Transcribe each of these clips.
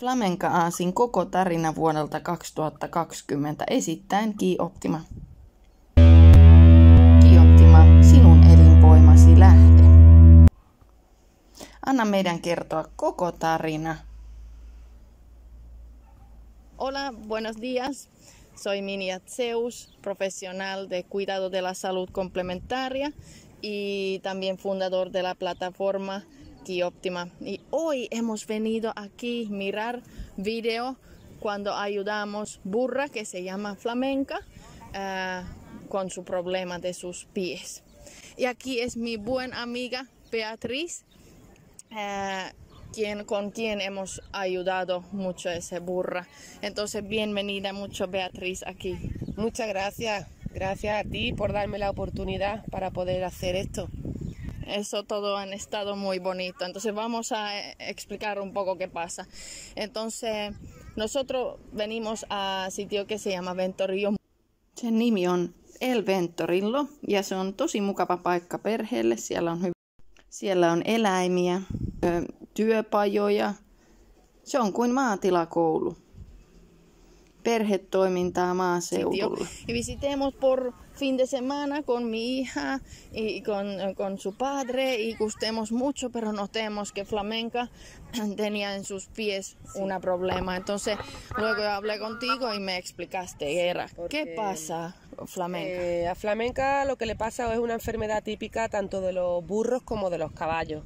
Flamenca Aasin koko tarina vuodelta 2020 esittäen Ki Optima. Ki Optima, sinun elinvoimasi lähde. Anna meidän kertoa koko tarina. Hola, buenos días. Soy Minia Zeus, profesional de cuidado de la salud complementaria y también fundador de la plataforma Óptima. Y hoy hemos venido aquí mirar video cuando ayudamos burra que se llama flamenca uh, con su problema de sus pies. Y aquí es mi buena amiga Beatriz, uh, quien, con quien hemos ayudado mucho a esa burra. Entonces, bienvenida mucho Beatriz aquí. Muchas gracias. Gracias a ti por darme la oportunidad para poder hacer esto. Eso todo han estado muy bonito. Entonces vamos a eh, explicar un poco qué pasa. Entonces nosotros venimos a sitio que se llama Ventorillo. Sen nimi on El Ventorillo ja se on tosi mukava paikka perheelle. Siellä on, siellä on eläimiä, työpajoja. Se on kuin maatilakoulu. perhetoimintaa maaseudulla. Y visitemos por fin de semana con mi hija y con, con su padre y gustemos mucho, pero notemos que flamenca tenía en sus pies un problema. Entonces, luego hablé contigo y me explicaste, era, ¿qué pasa flamenca? Eh, a flamenca lo que le pasa es una enfermedad típica tanto de los burros como de los caballos.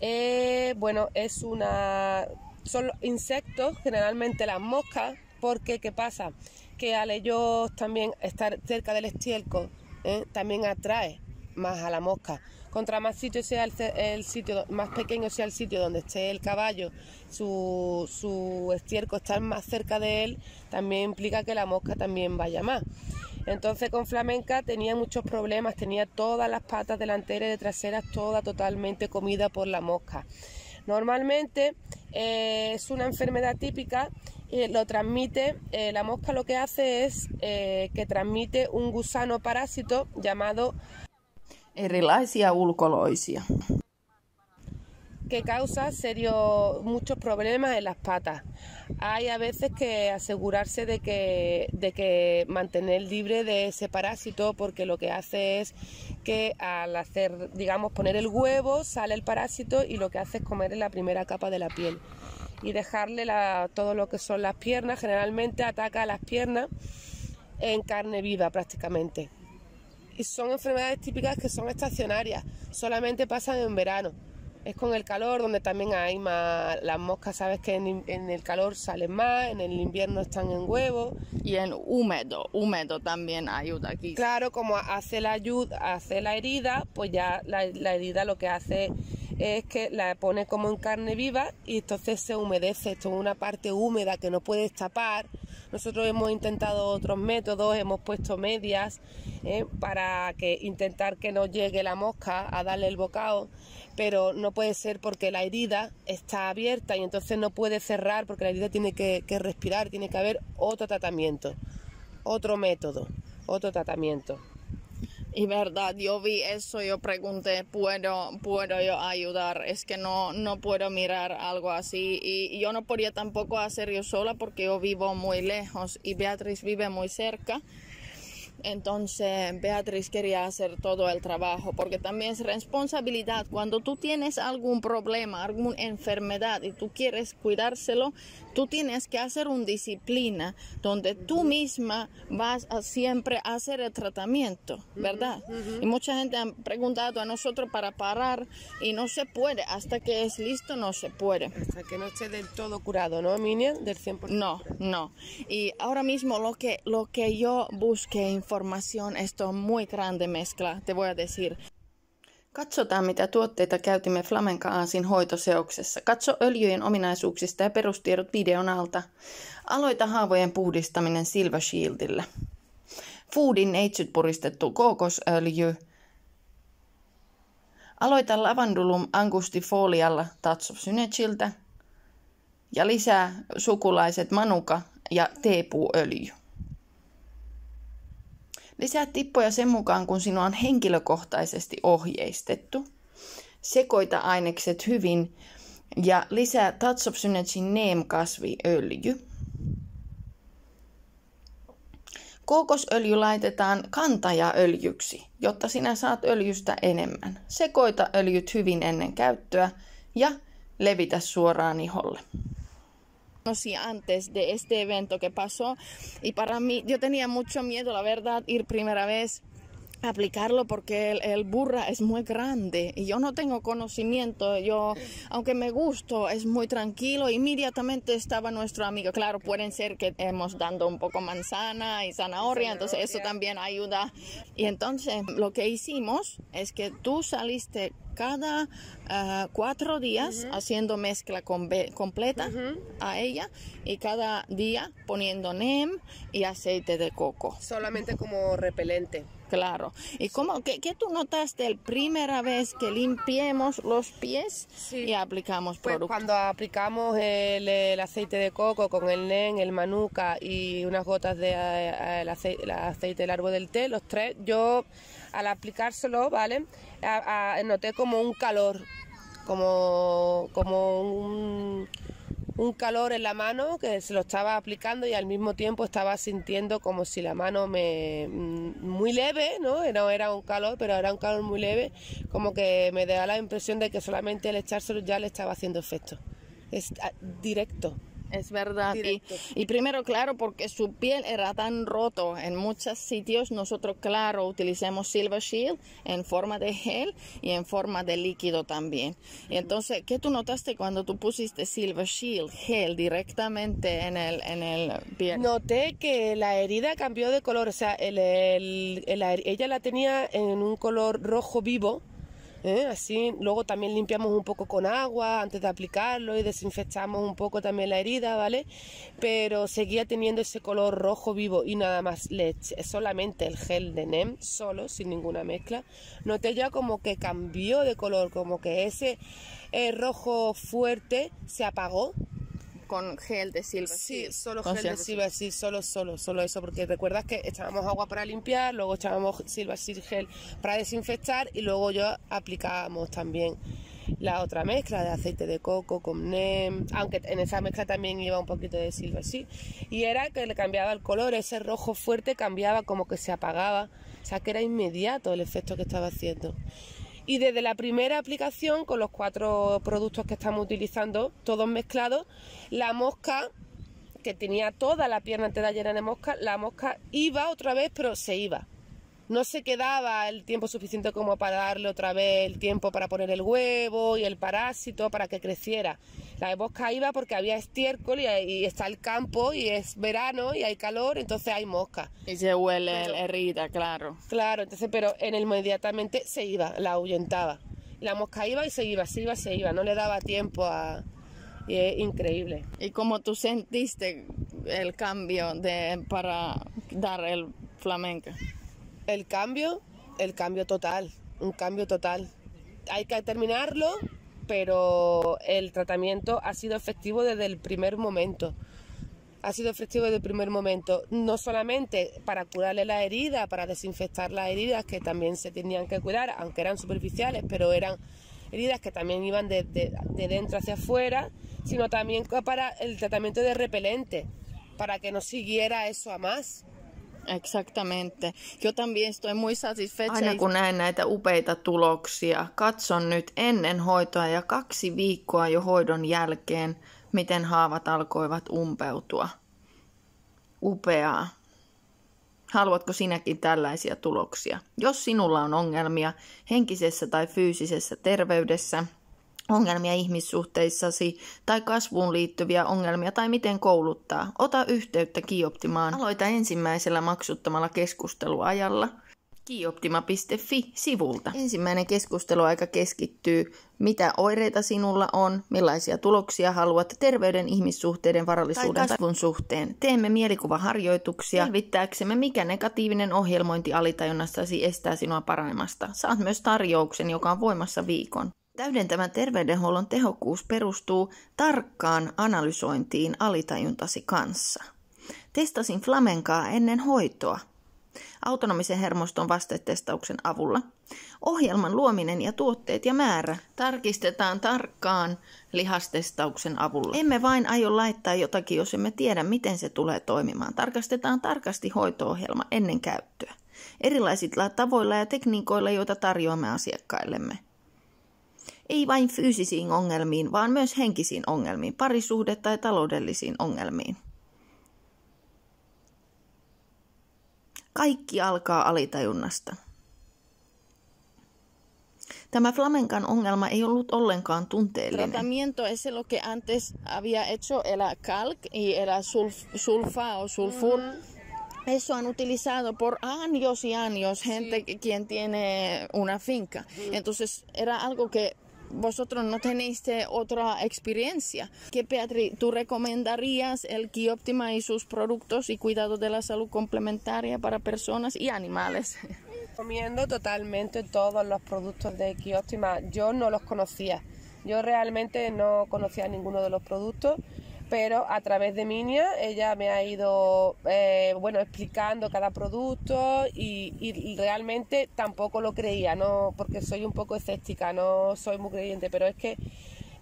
Eh, bueno, es una... Son insectos, generalmente las moscas, porque ¿qué pasa? Que al ellos también estar cerca del estiércol, ¿eh? también atrae más a la mosca. Contra más sitio sea el, sitio, más pequeño sea el sitio donde esté el caballo, su, su estiércol estar más cerca de él, también implica que la mosca también vaya más. Entonces con flamenca tenía muchos problemas, tenía todas las patas delanteras y traseras toda totalmente comida por la mosca. Normalmente eh, es una enfermedad típica y lo transmite, eh, la mosca lo que hace es eh, que transmite un gusano parásito llamado erilaisia ulkoloisia que causa serios muchos problemas en las patas. Hay a veces que asegurarse de que, de que mantener libre de ese parásito porque lo que hace es que al hacer, digamos, poner el huevo sale el parásito y lo que hace es comer en la primera capa de la piel y dejarle la, todo lo que son las piernas. Generalmente ataca a las piernas en carne viva prácticamente. Y son enfermedades típicas que son estacionarias, solamente pasan en verano es con el calor donde también hay más, las moscas sabes que en, el calor salen más, en el invierno están en huevo. Y en húmedo, húmedo también ayuda aquí. Claro, como hace la, ayuda, hace la herida, pues ya la, la herida lo que hace es que la pone como en carne viva y entonces se humedece, esto es una parte húmeda que no puedes tapar. Nosotros hemos intentado otros métodos, hemos puesto medias ¿eh? para que intentar que no llegue la mosca a darle el bocado, pero no puede ser porque la herida está abierta y entonces no puede cerrar porque la herida tiene que, que respirar, tiene que haber otro tratamiento, otro método, otro tratamiento. Y verdad, yo vi eso, yo pregunté, ¿puedo, puedo yo ayudar? Es que no, no puedo mirar algo así. Y, yo no podía tampoco hacer yo sola porque yo vivo muy lejos y Beatriz vive muy cerca. Entonces Beatriz quería hacer todo el trabajo porque también es responsabilidad. Cuando tú tienes algún problema, alguna enfermedad y tú quieres cuidárselo, tú tienes que hacer una disciplina donde tú misma vas a siempre hacer el tratamiento, ¿verdad? Y mucha gente ha preguntado a nosotros para parar y no se puede. Hasta que es listo, no se puede. Hasta que no esté del todo curado, ¿no, Minion? Del 100%. No, no. Y ahora mismo lo que, lo que yo busqué información, esto muy grande mezcla, te voy a decir. Katsotaan, mitä tuotteita käytimme Flamenca Aasin hoitoseoksessa. Katso öljyjen ominaisuuksista ja perustiedot videon alta. Aloita haavojen puhdistaminen Silver Shieldillä. Foodin neitsyt puristettu kookosöljy. Aloita Lavandulum angustifolialla Touch of. Ja lisää sukulaiset manuka ja teepuuöljy. Lisää tippoja sen mukaan, kun sinua on henkilökohtaisesti ohjeistettu. Sekoita ainekset hyvin Ja lisää Touch of Synergy Neem-kasviöljy. Kookosöljy laitetaan kantajaöljyksi, jotta sinä saat öljystä enemmän. Sekoita öljyt hyvin ennen käyttöä ja levitä suoraan iholle. Conocí antes de este evento que pasó. Y para mí yo tenía mucho miedo, la verdad, ir primera vez aplicarlo porque el, el, burra es muy grande y yo no tengo conocimiento, yo aunque me gustó es muy tranquilo, inmediatamente estaba nuestro amigo, claro, pueden ser que hemos dando un poco manzana y zanahoria, entonces eso también ayuda y entonces lo que hicimos es que tú saliste cada uh, cuatro días uh -huh. haciendo mezcla completa uh -huh. a ella y cada día poniendo NEM y aceite de coco. Solamente como repelente. Claro. ¿Y cómo, qué, qué, tú notaste la primera vez que limpiemos los pies sí. y aplicamos pues producto? Cuando aplicamos el, el, aceite de coco con el NEN, el manuka y unas gotas de eh, el aceite, el aceite del árbol del té, los tres, yo al aplicárselo, ¿vale? A, a, noté como un calor, como, como un, un, calor en la mano que se lo estaba aplicando y al mismo tiempo estaba sintiendo como si la mano me muy leve, ¿no? No era un calor, pero era un calor muy leve, como que me da la impresión de que solamente el echárselo ya le estaba haciendo efecto. Es directo. Es verdad. Y, y, primero, claro, porque su piel era tan roto en muchos sitios, nosotros, claro, utilizamos Silver Shield en forma de gel y en forma de líquido también. Y entonces, ¿qué tú notaste cuando tú pusiste Silver Shield gel directamente en el, en el piel? Noté que la herida cambió de color, o sea, el, el, el, ella la tenía en un color rojo vivo ¿eh? Así, luego también limpiamos un poco con agua antes de aplicarlo y desinfectamos un poco también la herida, ¿vale? Pero seguía teniendo ese color rojo vivo y nada más leche, solamente el gel de NEM, solo, sin ninguna mezcla. Noté ya como que cambió de color, como que ese eh, rojo fuerte se apagó con gel de silva. Sí, solo gel de silva, sí, solo, solo, solo eso, porque recuerdas que echábamos agua para limpiar, luego echábamos silva sí, gel para desinfectar y luego yo aplicábamos también la otra mezcla de aceite de coco con NEM, aunque en esa mezcla también iba un poquito de silva sí, y era que le cambiaba el color, ese rojo fuerte cambiaba como que se apagaba, o sea que era inmediato el efecto que estaba haciendo. Y desde la primera aplicación, con los cuatro productos que estamos utilizando, todos mezclados, la mosca, que tenía toda la pierna entera llena de mosca, la mosca iba otra vez, pero se iba no se quedaba el tiempo suficiente como para darle otra vez el tiempo para poner el huevo y el parásito para que creciera. La mosca iba porque había estiércol y, está el campo y es verano y hay calor, entonces hay mosca. Y se huele el herida, claro. Claro, entonces, pero en el inmediatamente se iba, la ahuyentaba. La mosca iba y se iba, se iba, se iba, no le daba tiempo a... Y es increíble. ¿Y cómo tú sentiste el cambio de, para dar el flamenco? El cambio, el cambio total, un cambio total. Hay que terminarlo, pero el tratamiento ha sido efectivo desde el primer momento. Ha sido efectivo desde el primer momento, no solamente para curarle la herida, para desinfectar las heridas que también se tenían que cuidar, aunque eran superficiales, pero eran heridas que también iban de, de, de dentro hacia afuera, sino también para el tratamiento de repelente, para que no siguiera eso a más. Exactamente. Yo también estoy muy satisfecha. Aina kun näen näitä upeita tuloksia, katson nyt ennen hoitoa ja kaksi viikkoa jo hoidon jälkeen, miten haavat alkoivat umpeutua. Upeaa. Haluatko sinäkin tällaisia tuloksia? Jos sinulla on ongelmia henkisessä tai fyysisessä terveydessä, ongelmia ihmissuhteissasi tai kasvuun liittyviä ongelmia tai miten kouluttaa, ota yhteyttä Kioptimaan. Aloita ensimmäisellä maksuttomalla keskusteluajalla kioptima.fi-sivulta. Ensimmäinen keskusteluaika keskittyy, mitä oireita sinulla on, millaisia tuloksia haluat terveyden, ihmissuhteiden, varallisuuden tai kasvun suhteen. Teemme mielikuvaharjoituksia selvittääksemme, mikä negatiivinen ohjelmointi alitajunnassasi estää sinua paranemasta. Saat myös tarjouksen, joka on voimassa viikon. Täydentävän terveydenhuollon tehokkuus perustuu tarkkaan analysointiin alitajuntasi kanssa. Testasin flamenkaa ennen hoitoa. autonomisen hermoston vastetestauksen avulla. Ohjelman luominen ja tuotteet ja määrä tarkistetaan tarkkaan lihastestauksen avulla. Emme vain aio laittaa jotakin, jos emme tiedä, miten se tulee toimimaan. Tarkastetaan tarkasti hoitoohjelma ennen käyttöä. Erilaisilla tavoilla ja tekniikoilla, joita tarjoamme asiakkaillemme. Ei vain fyysisiin ongelmiin, vaan myös henkisiin ongelmiin, parisuhde- tai taloudellisiin ongelmiin. Kaikki alkaa alitajunnasta. Tämä flamencan ongelma ei ollut ollenkaan tunteellinen. Tratamiento es lo que antes había hecho era calc y era sulf, sulfa o sulfur. Mm-hmm. Eso han utilizado por años y años gente sí. quien tiene una finca. Mm. Entonces era algo que vosotros no tenéis otra experiencia. ¿Qué, Beatriz, tú recomendarías el Kioptima y sus productos y cuidado de la salud complementaria para personas y animales? Recomiendo totalmente todos los productos de Kioptima. Yo no los conocía. Yo realmente no conocía ninguno de los productos pero a través de Minia ella me ha ido eh, bueno explicando cada producto y, realmente tampoco lo creía no porque soy un poco escéptica no soy muy creyente pero es que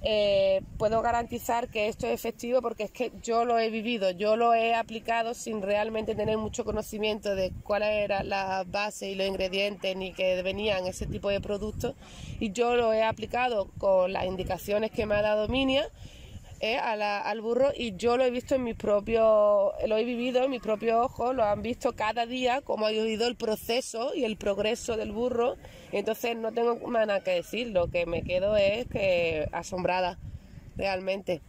eh, puedo garantizar que esto es efectivo porque es que yo lo he vivido, yo lo he aplicado sin realmente tener mucho conocimiento de cuáles eran las bases y los ingredientes ni que venían ese tipo de productos. Y yo lo he aplicado con las indicaciones que me ha dado Minia eh, al burro y yo lo he visto en mis propios, lo he vivido en mis propios ojos, lo han visto cada día, cómo ha ido el proceso y el progreso del burro. Entonces no tengo nada que decir, lo que me quedo es que asombrada, realmente.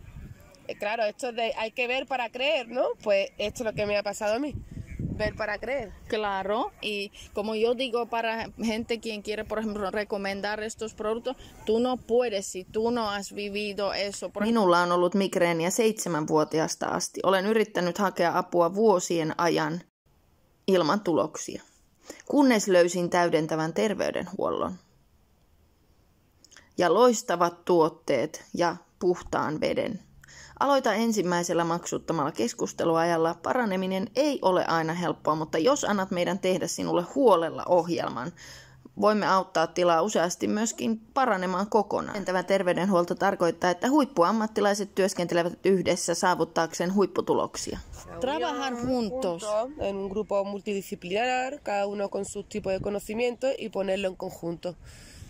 Eh, claro, esto de hay que ver para creer, ¿no? Pues esto es lo que me ha pasado a mí ver para creer. Claro, y como yo digo para gente quien quiere, por ejemplo, recomendar estos productos, tú no puedes si tú no has vivido eso. Por Minulla on ollut migreeniä seitsemänvuotiaasta asti. Olen yrittänyt hakea apua vuosien ajan ilman tuloksia, kunnes löysin täydentävän terveydenhuollon. Ja loistavat tuotteet ja puhtaan veden. Aloita ensimmäisellä maksuttomalla keskusteluajalla. Paraneminen ei ole aina helppoa, mutta jos annat meidän tehdä sinulle huolella ohjelman, voimme auttaa tilaa useasti myöskin paranemaan kokonaan. Tämä terveydenhuolto tarkoittaa, että huippuammattilaiset työskentelevät yhdessä saavuttaakseen huipputuloksia. Trabajan juntos en un grupo multidisciplinar, cada uno con su tipo de conocimiento y ponerlo en conjunto.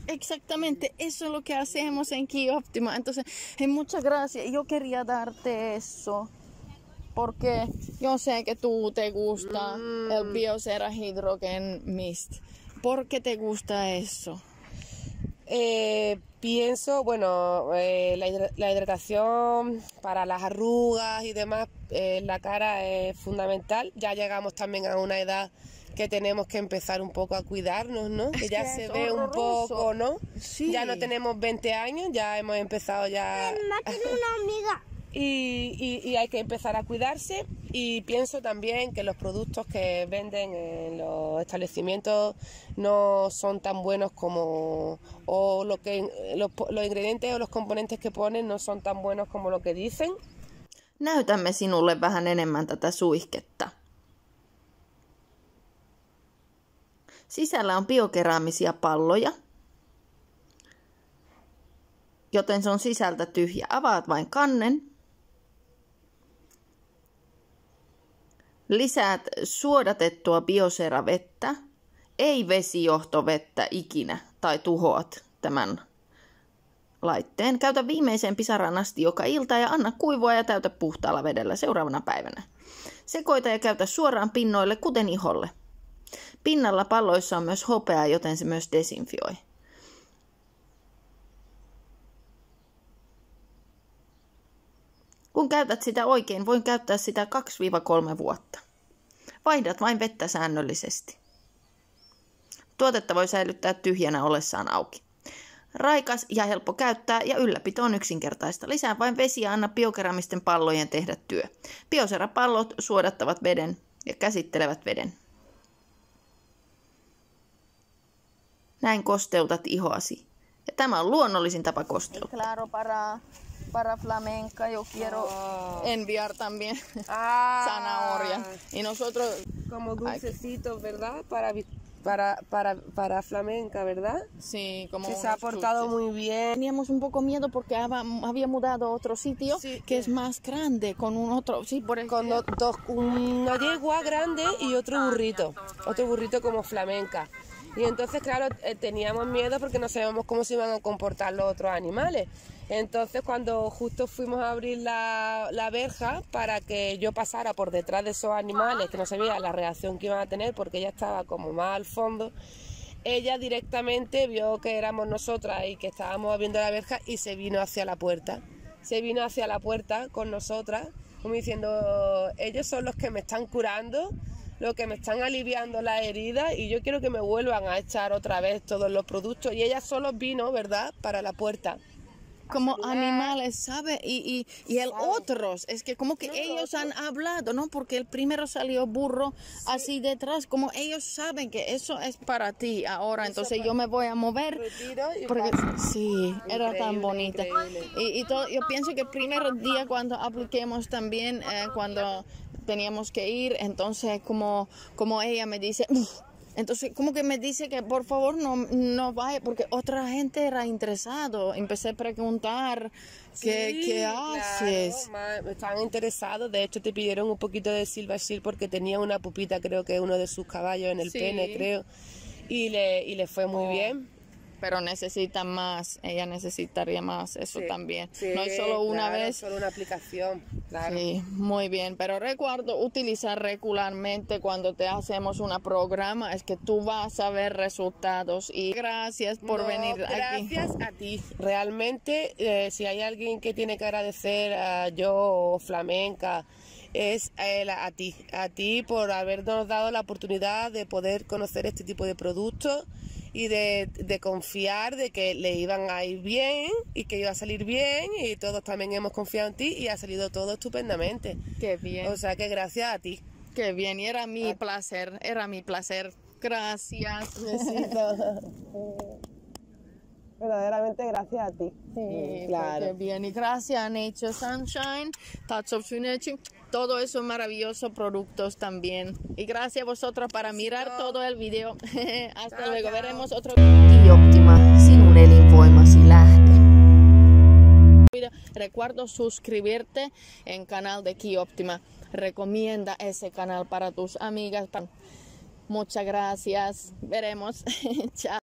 Exactamente, eso es lo que hacemos en Key Optima. Entonces, hey, muchas gracias. Yo quería darte eso porque yo sé que tú te gusta mm. el Biocera Hydrogen Mist. ¿Por qué te gusta eso? Eh, pienso, bueno, eh, la, hidratación para las arrugas y demás en eh, la cara es fundamental. Ya llegamos también a una edad que tenemos que empezar un poco a cuidarnos, ¿no? Que ya se ve un poco, ¿no? Sí. Ya no tenemos 20 años, ya hemos empezado ya... una amiga. Y, y, hay que empezar a cuidarse y pienso también que los productos que venden en los establecimientos no son tan buenos como o lo que los, los ingredientes o los componentes que ponen no son tan buenos como lo que dicen. Näytämme sinulle vähän enemmän tätä suihketta. Sisällä on biokeraamisia palloja, joten se on sisältä tyhjä. Avaat vain kannen. Lisäät suodatettua bioseravettä, ei vesijohtovettä ikinä, tai tuhoat tämän laitteen. Käytä viimeiseen pisaraan asti joka ilta ja anna kuivua ja täytä puhtaalla vedellä seuraavana päivänä. Sekoita ja käytä suoraan pinnoille, kuten iholle. Pinnalla palloissa on myös hopeaa, joten se myös desinfioi. Kun käytät sitä oikein, voin käyttää sitä 2-3 vuotta. Vaihdat vain vettä säännöllisesti. Tuotetta voi säilyttää tyhjänä ollessaan auki. Raikas ja helppo käyttää ja ylläpito on yksinkertaista. Lisää vain vesi ja anna biokeramisten pallojen tehdä työ. Bioserapallot suodattavat veden ja käsittelevät veden. Näin kosteutat ihoasi. Ja tämä on luonnollisin tapa kosteuttaa. Claro, para, para flamenca yo quiero oh. enviar también ah. zanahoria. Y nosotros como dulcecitos, ¿verdad? Para, para, para, para flamenca, ¿verdad? Sí, como sí, se ha portado muy bien. Teníamos un poco miedo porque había mudado a otro sitio que es más grande, con un otro, sí, por el... Con dos, una yegua grande y otro burrito, otro burrito como flamenca. Y entonces, claro, eh, teníamos miedo porque no sabíamos cómo se iban a comportar los otros animales. Entonces, cuando justo fuimos a abrir la, la, verja para que yo pasara por detrás de esos animales, que no sabía la reacción que iban a tener porque ella estaba como más al fondo, ella directamente vio que éramos nosotras y que estábamos abriendo la verja y se vino hacia la puerta. Se vino hacia la puerta con nosotras, como diciendo, ellos son los que me están curando lo que me están aliviando la herida y yo quiero que me vuelvan a echar otra vez todos los productos. Y ella solo vino, ¿verdad?, para la puerta como animales, ¿sabe? Y, y, y el otros, es que como que ellos han hablado, ¿no? Porque el primero salió burro así detrás, como ellos saben que eso es para ti ahora, entonces yo me voy a mover. Porque sí, era tan bonita. Y, y todo, yo pienso que el primer día cuando apliquemos también, eh, cuando teníamos que ir, entonces como, como ella me dice, entonces como que me dice que por favor no, no vaya, porque otra gente era interesado, empecé a preguntar qué, qué haces. estaban interesados, de hecho te pidieron un poquito de Silver Shield porque tenía una pupita, creo que uno de sus caballos en el pene, creo, y le, y le fue muy oh. bien pero necesita más, ella necesitaría más, eso también. no es solo una vez. solo una aplicación, claro. Sí, muy bien, pero recuerdo utilizar regularmente cuando te hacemos una programa, es que tú vas a ver resultados y gracias por venir aquí. Gracias a ti, realmente eh, si hay alguien que tiene que agradecer a yo Flamenca, es a, a ti, a ti por habernos dado la oportunidad de poder conocer este tipo de productos y de, confiar de que le iban a ir bien y que iba a salir bien y todos también hemos confiado en ti y ha salido todo estupendamente. Qué bien. O sea que gracias a ti. Qué bien, y era mi placer, era mi placer. Gracias. Verdaderamente gracias a ti. Sí, claro. Qué bien, y gracias Nature Sunshine, Touch of Trinity todo esos maravillosos productos también. Y gracias a vosotros para mirar todo el video. Hasta luego, veremos otro video. óptima, sin un Recuerdo suscribirte en canal de Ki Óptima. Recomienda ese canal para tus amigas. Muchas gracias. Veremos. Chao.